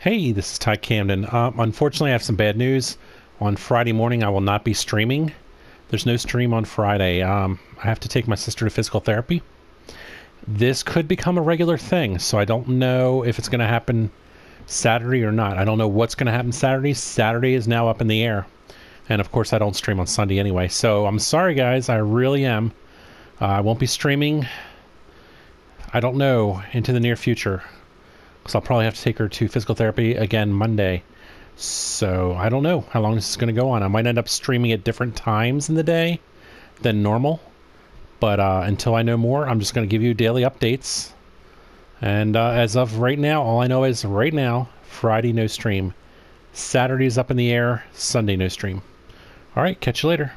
Hey, this is Ty Camden. Um, unfortunately, I have some bad news. On Friday morning, I will not be streaming. There's no stream on Friday. Um, I have to take my sister to physical therapy. This could become a regular thing, so I don't know if it's going to happen Saturday or not. I don't know what's going to happen Saturday. Saturday is now up in the air. And of course, I don't stream on Sunday anyway. So I'm sorry, guys. I really am. Uh, I won't be streaming. I don't know into the near future because I'll probably have to take her to physical therapy again Monday. So I don't know how long this is going to go on. I might end up streaming at different times in the day than normal. But uh, until I know more, I'm just going to give you daily updates. And uh, as of right now, all I know is right now, Friday no stream. Saturday's up in the air, Sunday no stream. All right, catch you later.